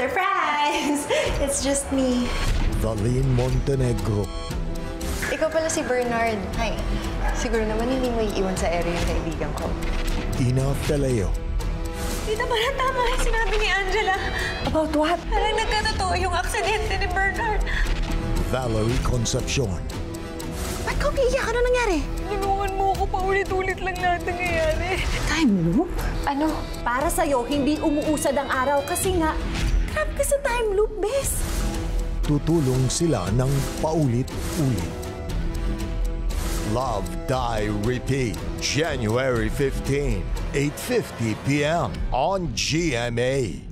Surprise! It's just me. Valin Montenegro, Ikaw pala si Bernard. Hi. Siguro naman hindi mo iiwan sa area yung kaibigan ko. Ina Feleo, Tita, parang tama yung sinabi ni Angela. About what? Parang nagkatotoo yung aksidente ni Bernard. Valerie Concepcion, Ba't ka umiiyak? Ano nangyari? Tulungan mo ako pa ulit-ulit lang lahat nangyayari. Time loop? Ano? Para sa'yo, hindi umuusad ang araw kasi nga, trap ka sa time loop, bes. tutulong sila ng paulit-ulit. Love, Die, Repeat, January 15, 8.50 p.m. on GMA.